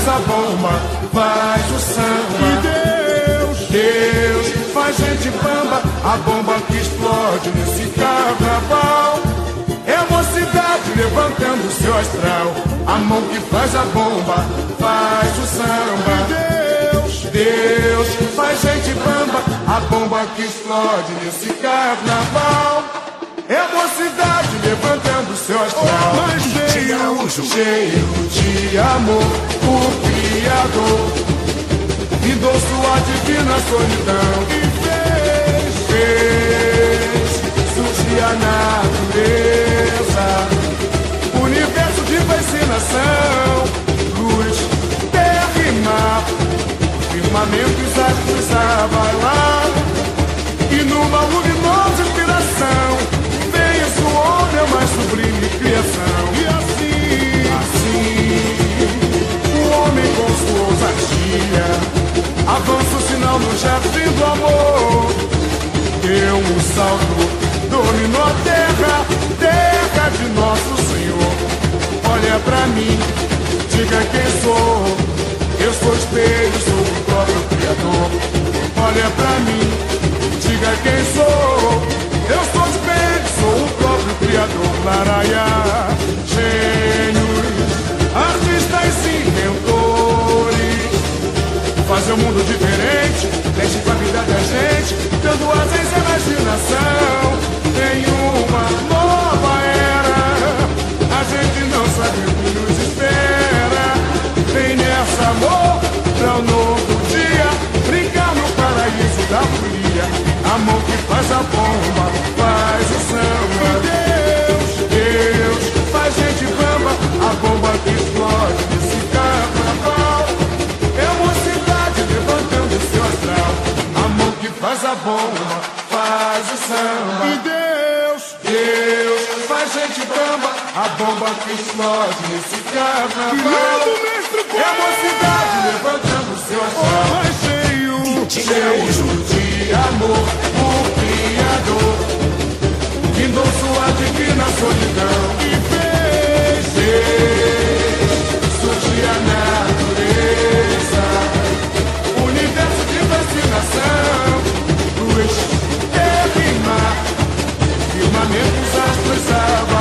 faz a bomba, faz o samba. E Deus, Deus faz gente bamba, a bomba que explode nesse carnaval. É a mocidade levantando seu astral, a mão que faz a bomba, faz o samba. Deus, Deus faz gente bamba, a bomba que explode nesse carnaval. É a mocidade levantando seu astral. mas Deus, Cheio de amor, o Criador. Findou sua divina solidão e fez Fez surgir a natureza. Universo de fascinação Luz, terra e mar. Firmamento e os astros a bailar E numa luminosa inspiração Vem esse homem, a mais sublime criação ousadia avança o sinal no jardim do amor. Deu um salto, dominou a terra, terra de nosso Senhor. Olha pra mim, diga quem sou. Eu sou espelho, sou o próprio Criador. Olha pra mim, diga quem sou. Eu sou espelho, sou o próprio Criador. Laraia, gênios, Um mundo diferente, mexe com a vida da gente, dando asas à imaginação. Tem uma nova era, a gente não sabe o que nos espera. Vem nessa amor, pra um novo dia, brincar no paraíso da folia. A mão que faz a bomba, faz o samba. Deus, Deus, faz gente bamba, a bomba a bomba, faz o samba. e Deus, Deus faz gente bamba, a bomba que explode nesse carnaval. o mestre É a mocidade levantando seu astral. mas cheio, Cheio de amor, o Criador Findou sua divina solidão Os astros a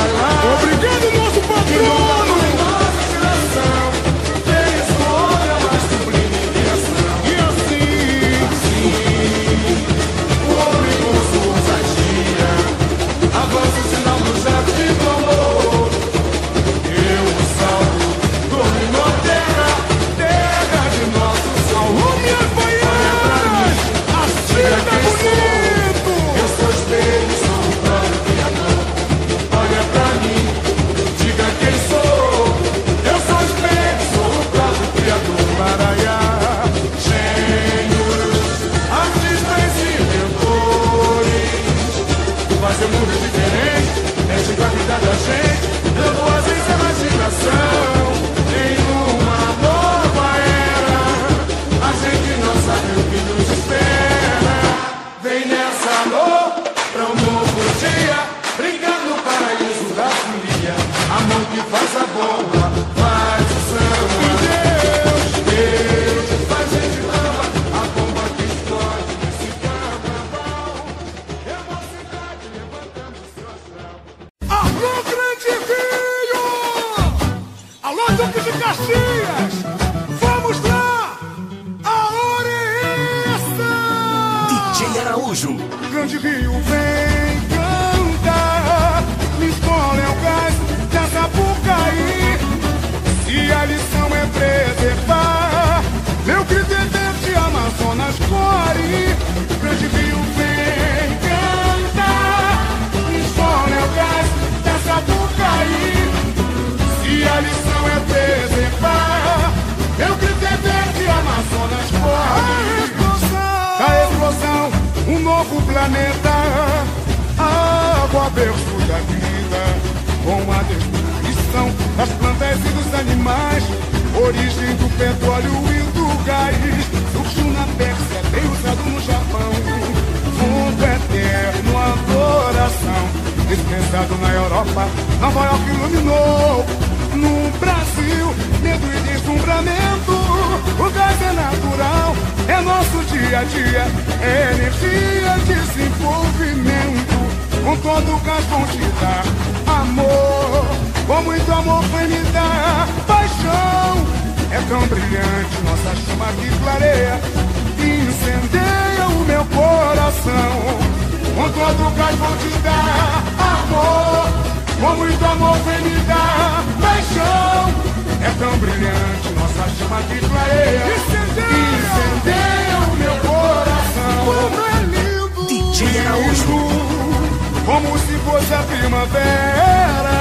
Como se fosse a primavera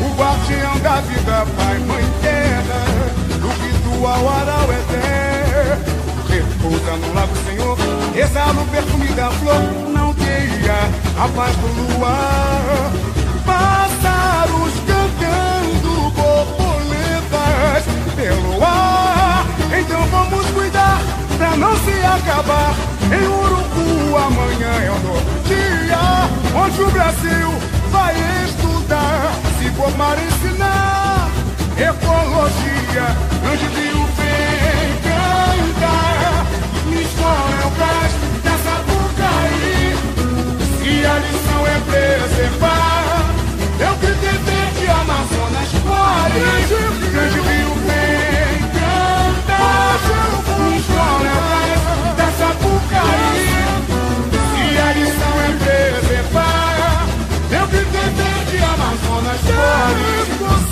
O guardião da vida, pai, mãe terra Do hora o eterno Repousa no lago, Senhor Exala o perfume da flor Não queira a paz do luar pássaros cantando borboletas pelo ar. Então vamos cuidar pra não se acabar. Em Urucu amanhã é um novo dia, onde o Brasil vai estudar, se formar, ensinar ecologia, onde viu vem cantar. Me escola é o gás dessa Sapucaí, se a lição é preservar. Eu que de Amazonas Flores Grande Paris.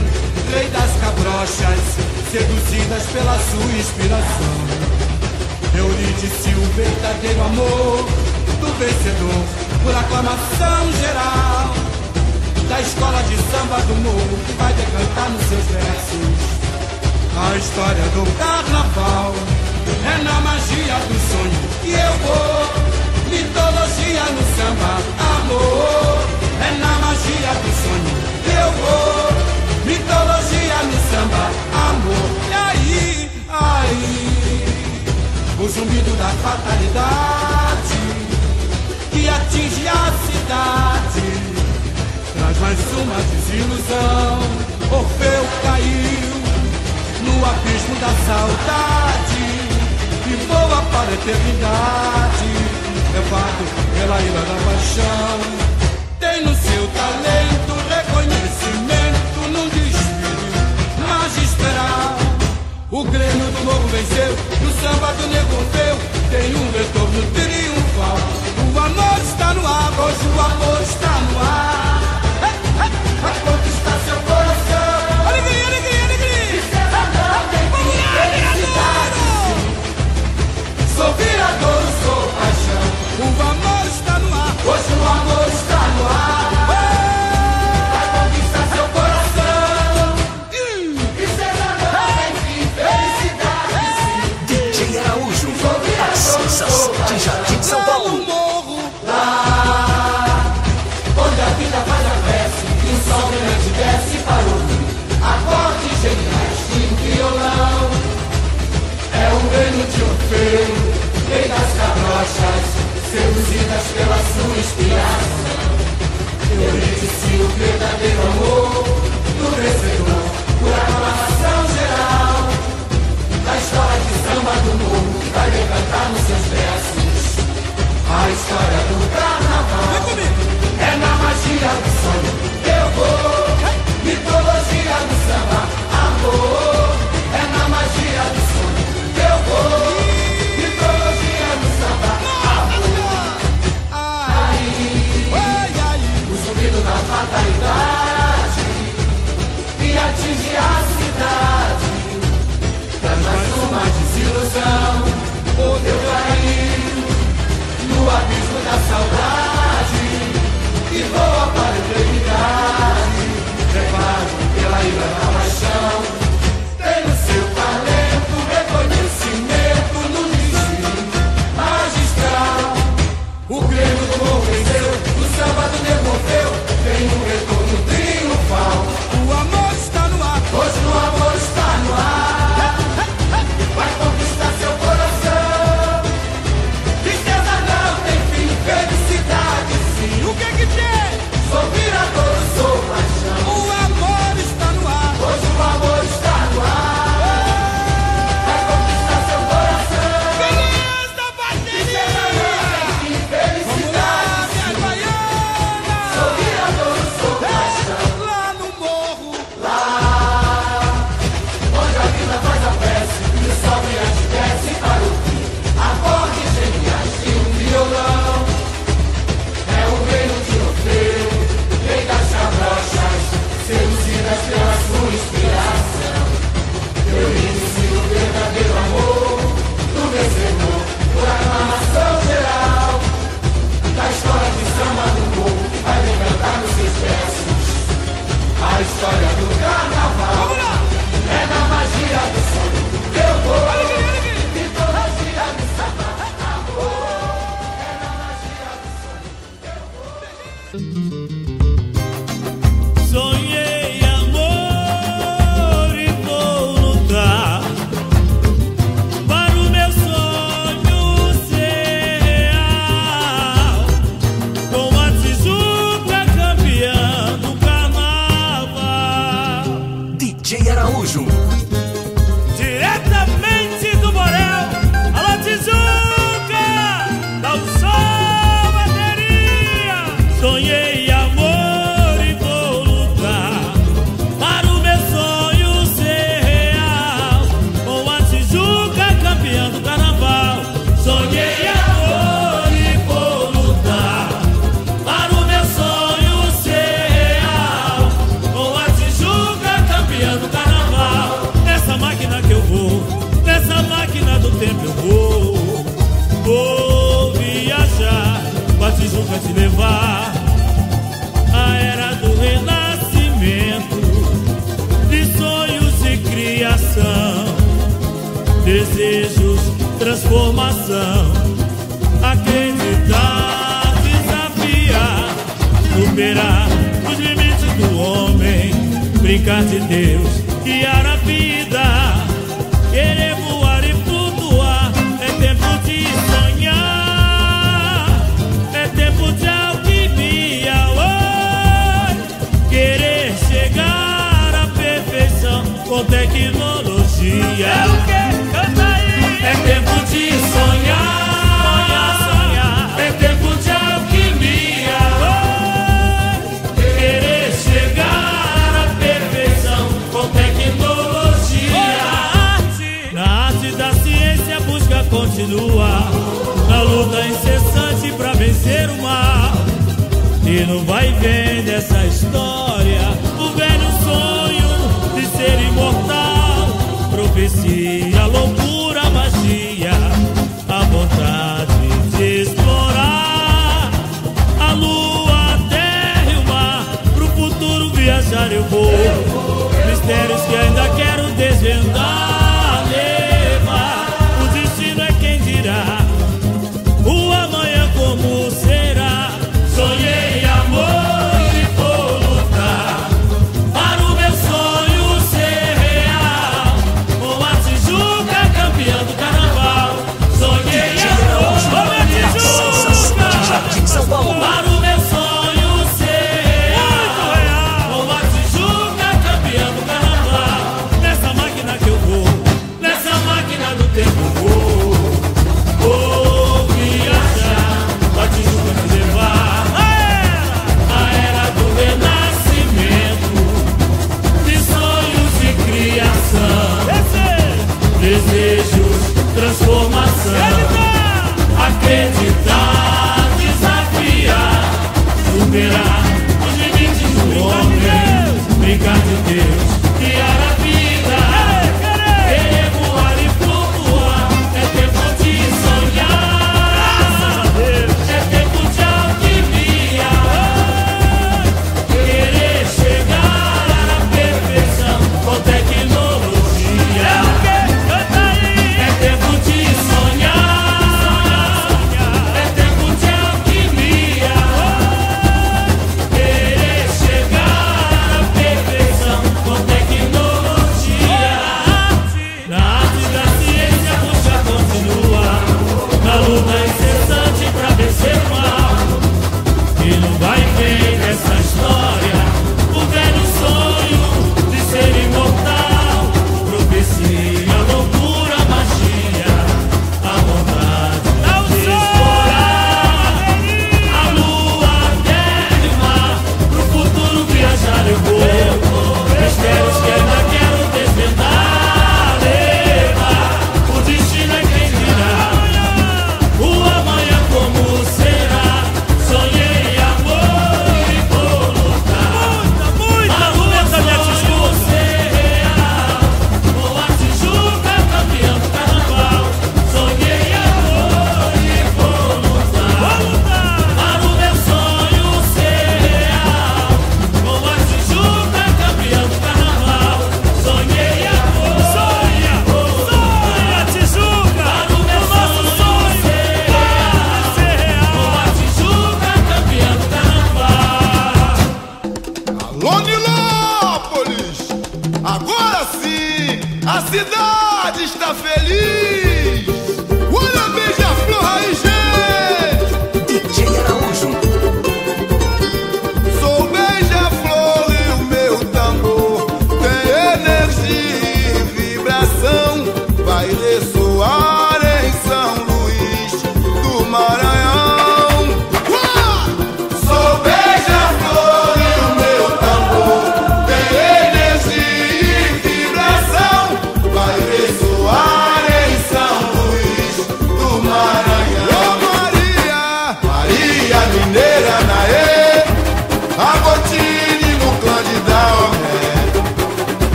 rei das cabrochas, seduzidas pela sua inspiração. Eurídice, o verdadeiro amor do vencedor, por aclamação geral. Da escola de samba do morro que vai decantar nos seus versos a história do carnaval. É na magia do sonho que eu vou. Mitologia no samba, amor. É na magia do sonho que eu vou. Samba, amor. E aí, aí, o zumbido da fatalidade que atinge a cidade. Traz mais uma desilusão. Orfeu caiu no abismo da saudade e voa para a eternidade, levado pela ira da paixão. Tem no seu talento venceu, no samba do Nego Feu, tem um retorno triunfal. O amor está no ar, hoje o amor está no ar. Vai conquistar seu coração. Alegria, alegria, alegria. Sou virador, sou paixão. vencedor por aclamação geral. A história de samba do mundo vai decantar nos seus versos. A história do carnaval é na magia do sonho. Eu vou, mitologia do samba, amor. É na magia do sonho. Eu vou. desilusão, onde eu caí no abismo da saudade e voa para a eternidade, levado pela ilha da paixão.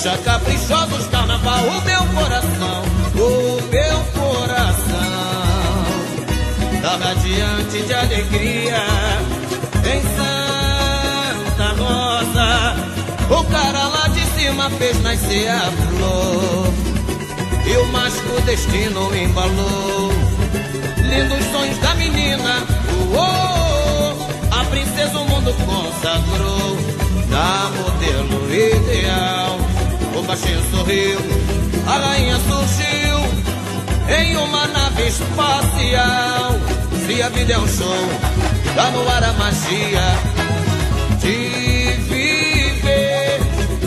Puxa caprichosos carnaval o meu coração, o meu coração. Tá radiante de alegria em Santa Rosa. O cara lá de cima fez nascer a flor E o mágico destino embalou. Lindos sonhos da menina, uou, a princesa o mundo consagrou. Na modelo ideal o baixinho sorriu, a rainha surgiu em uma nave espacial. Se a vida é um show, dá no ar a magia de viver.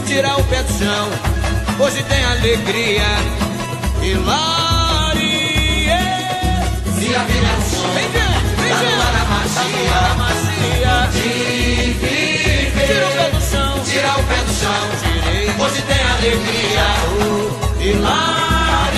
Tirar o pé do chão, hoje tem alegria. Hilarie. Se a vida é um show, Vem gente, vem dá no ar a magia ar a magia de viver. Tira o pé do chão, Tirar o pé do chão. Hoje tem alegria. Hilarie. Oi,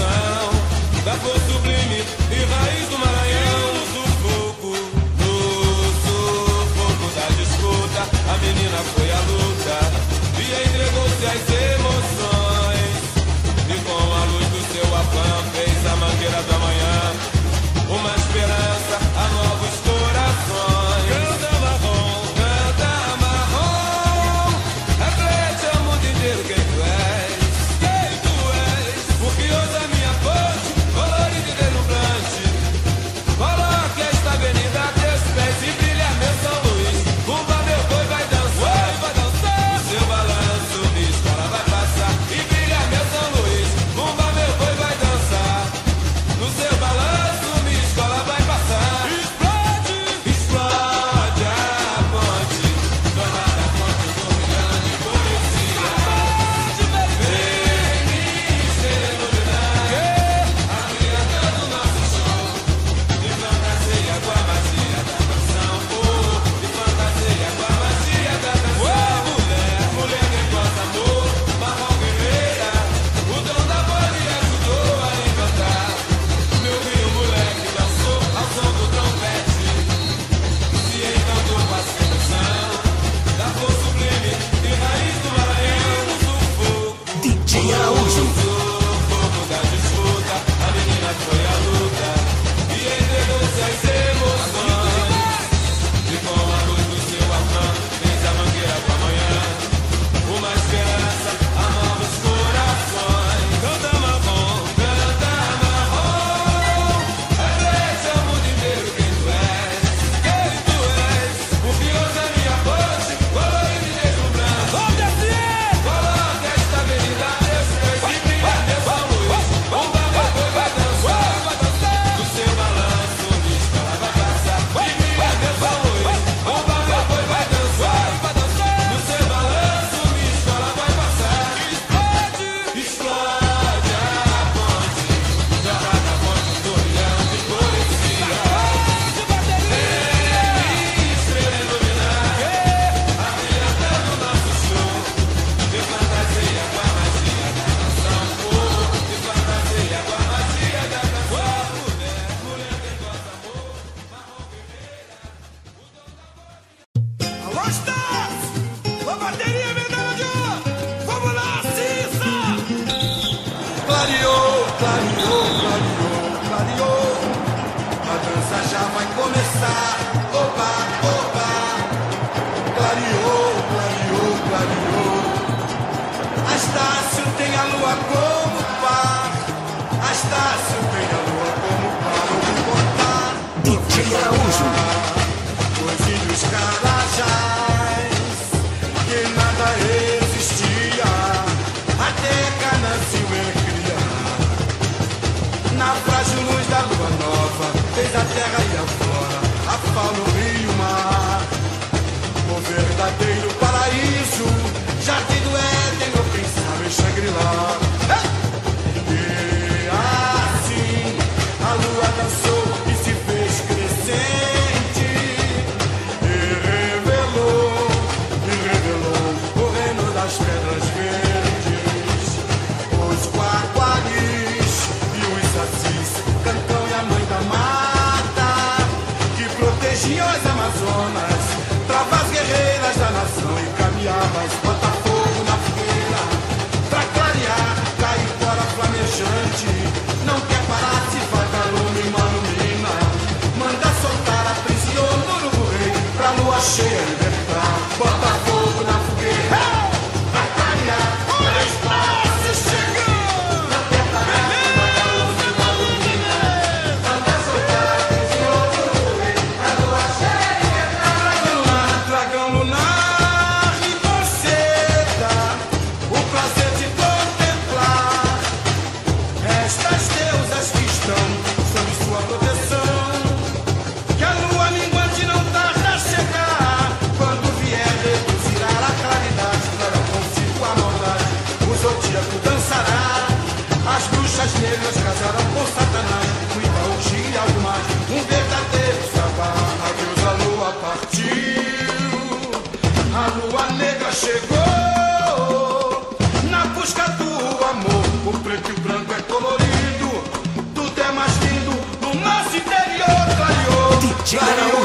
sedução da flor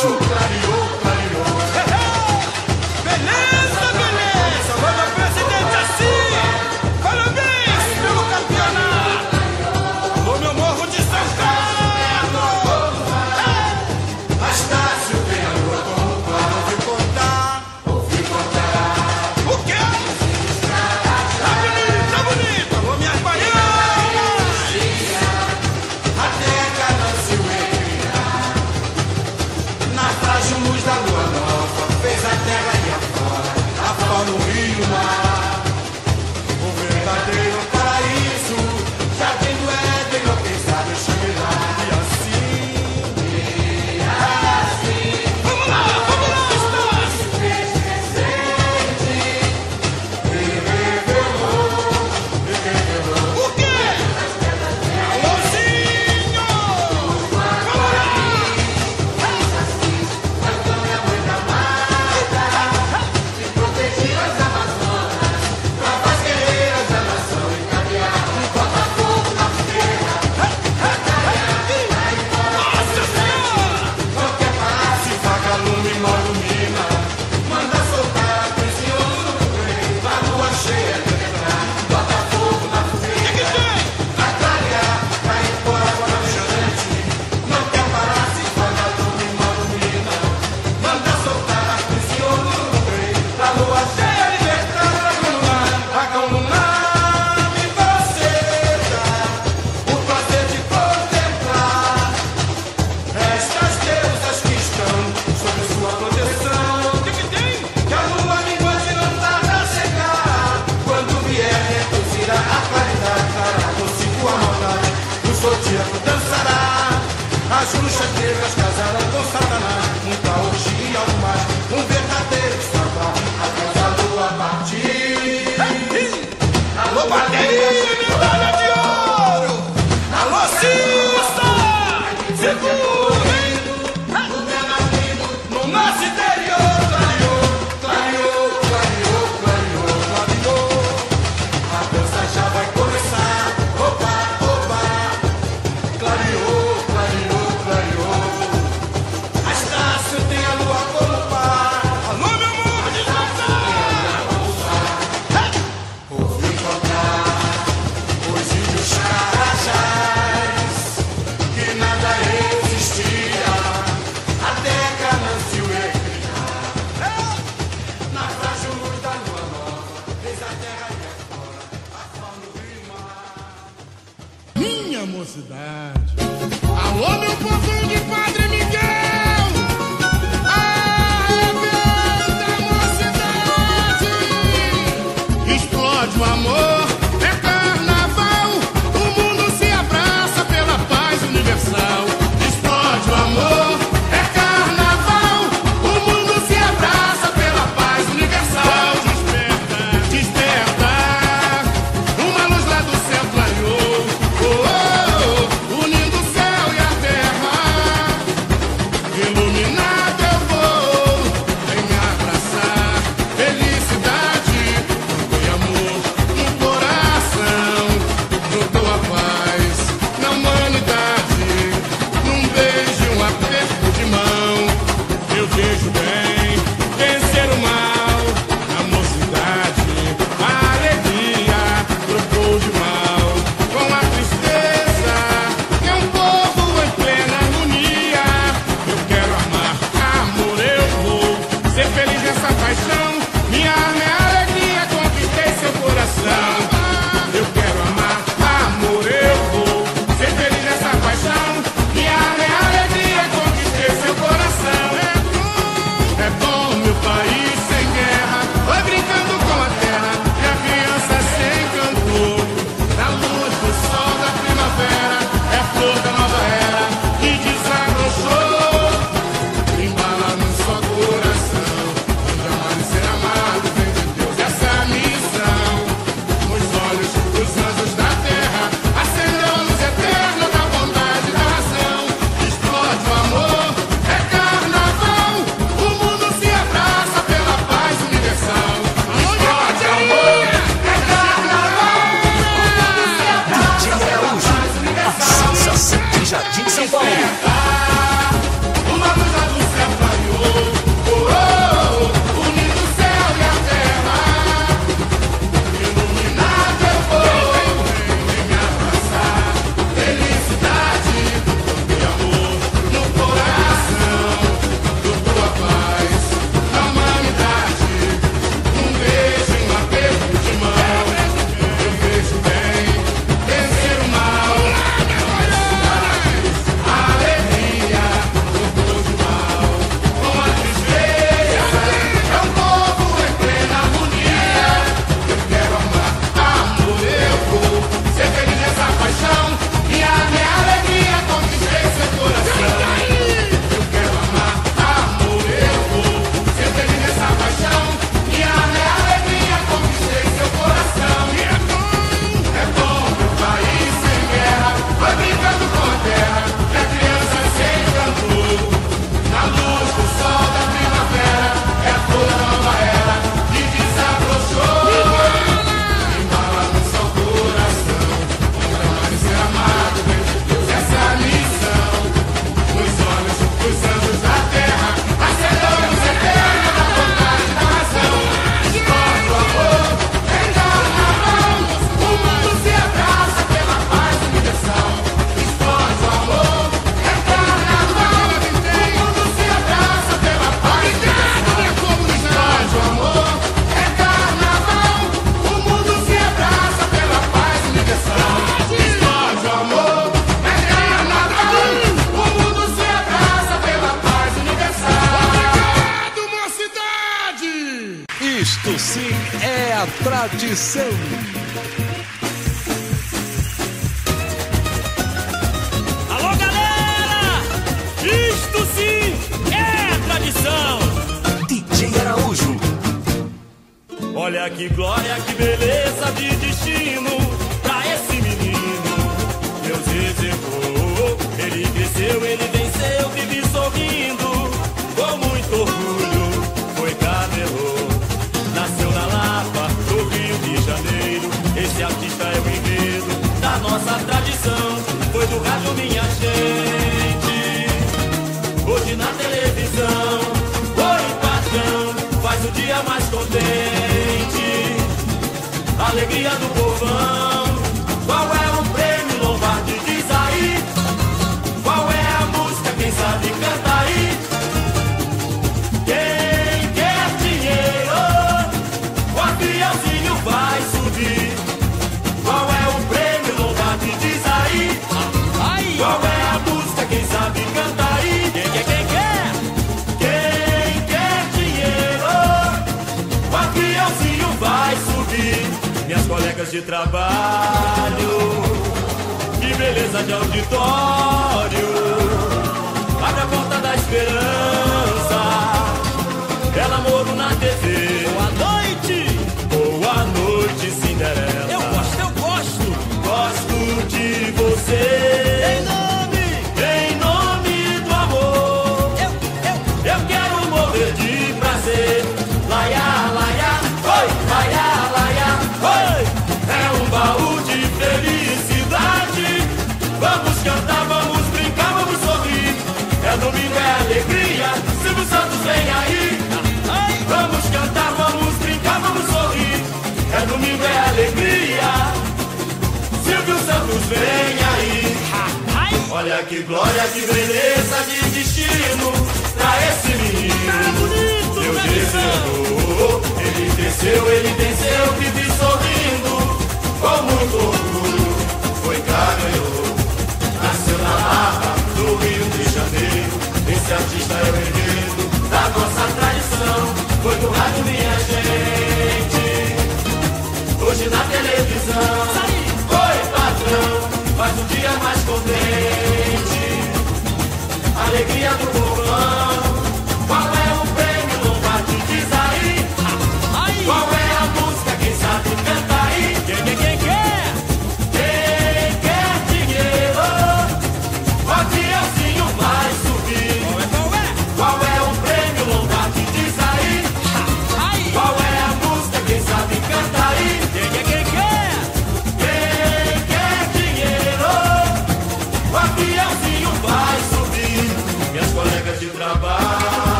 Oh, unindo iluminar.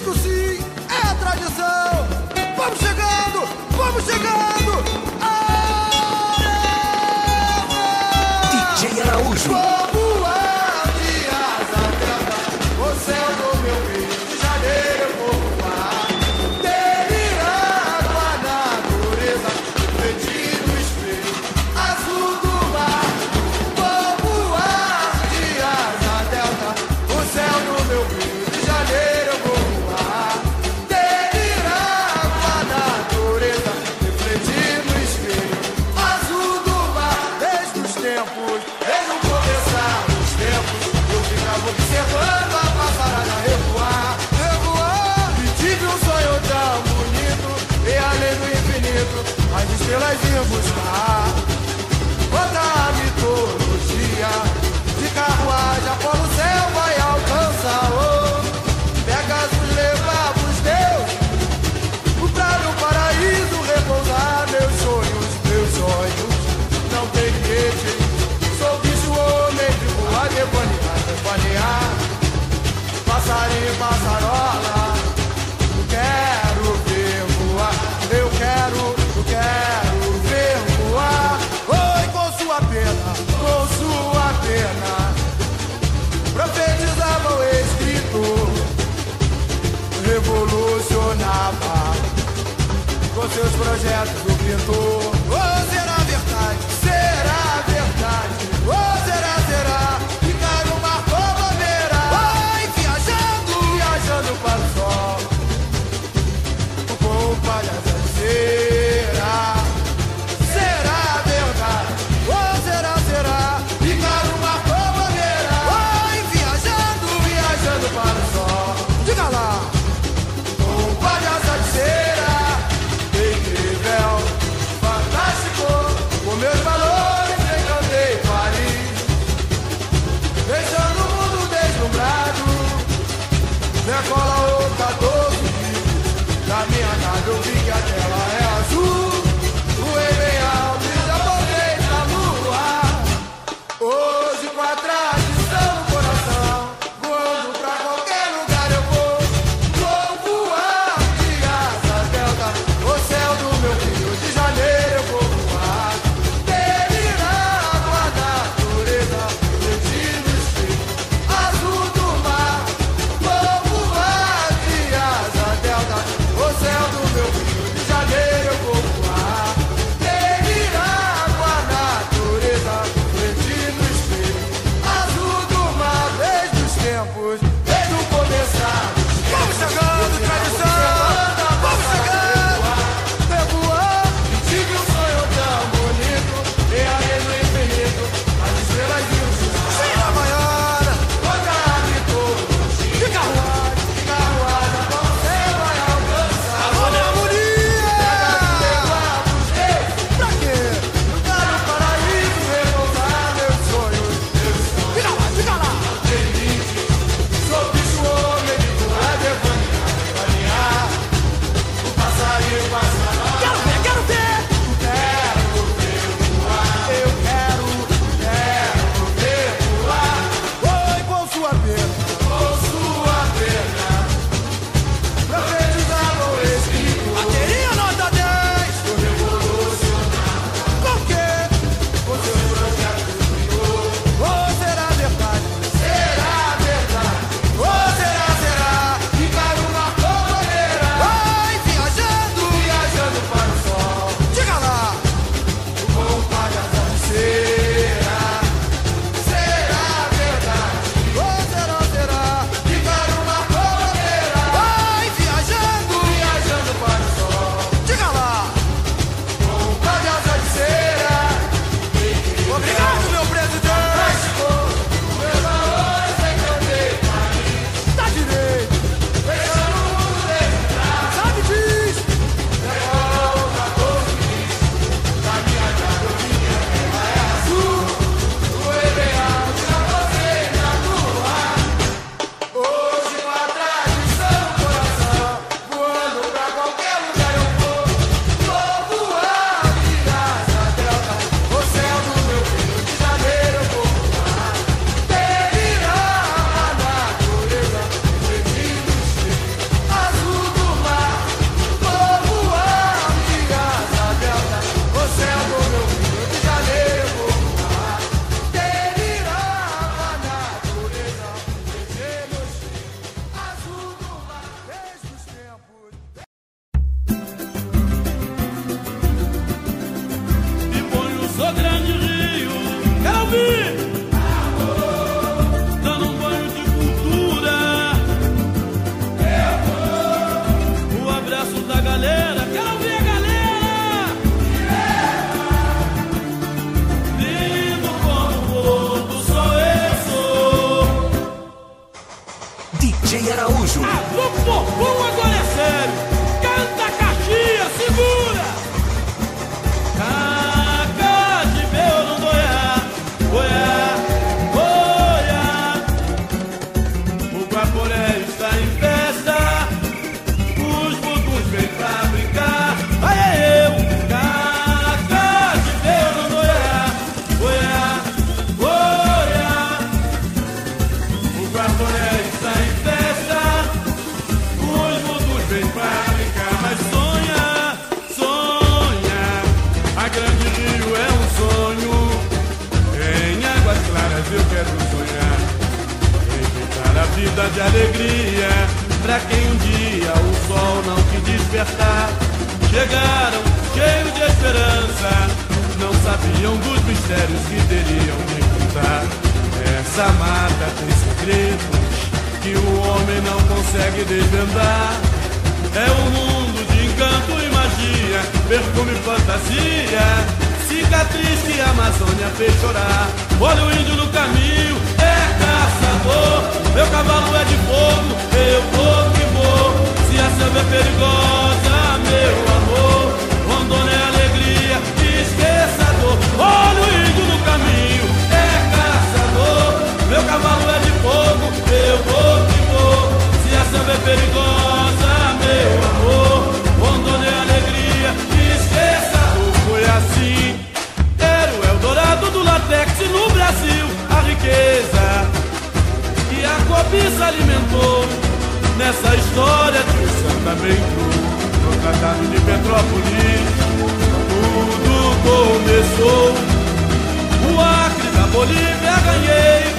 Carruagem, Apolo céu vai seus projetos do pintor. DJ Araújo. Alô, povo, agora é sério. Chegaram cheios de esperança, não sabiam dos mistérios que teriam de contar. Essa mata tem segredos que o homem não consegue desvendar. É um mundo de encanto e magia, perfume e fantasia. Cicatriz que a Amazônia fez chorar. Olha o índio no caminho, é caçador. Meu cavalo é de fogo, eu vou que vou. Se a selva é perigosa, cobiça alimentou. Nessa história de Santa também no tratado de Petrópolis, tudo começou. O Acre da Bolívia ganhei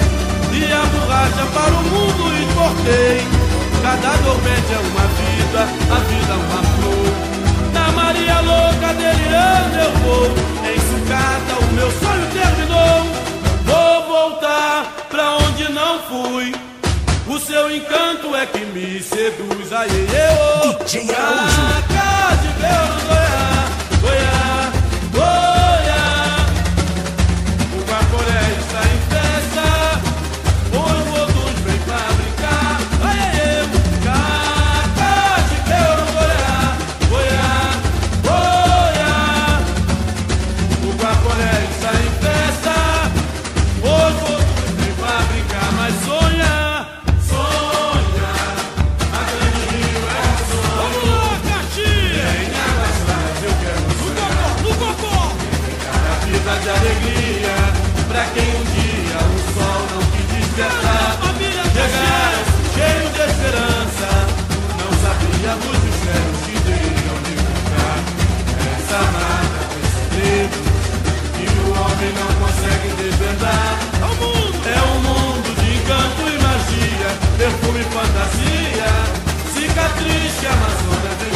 e a borracha para o mundo exportei. Cada dormente é uma vida, a vida é uma flor. Na Maria Louca delirando eu vou, em sucata o meu sonho terminou. Vou voltar pra onde não fui. O seu encanto é que me seduz. Aí eu, DJ Araújo. Cacá de Deus, Vida de alegria, pra quem um dia o sol não quis despertar. Chegaram cheio de esperança, não sabíamos os céus que teriam de contar. Essa mata tem segredo que o homem não consegue desvendar. É um mundo de encanto e magia, perfume e fantasia, cicatriz que a Amazônia vem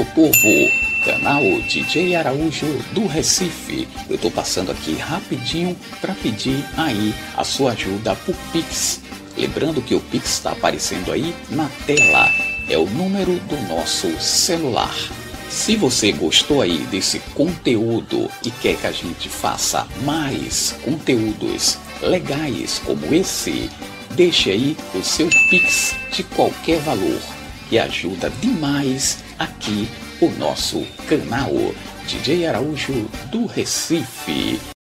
meu povo, canal DJ Araújo do Recife. Eu tô passando aqui rapidinho para pedir aí a sua ajuda pro Pix. Lembrando que o Pix está aparecendo aí na tela, é o número do nosso celular. Se você gostou aí desse conteúdo e quer que a gente faça mais conteúdos legais como esse, deixe aí o seu Pix de qualquer valor, que ajuda demais o nosso canal DJ Araújo do Recife.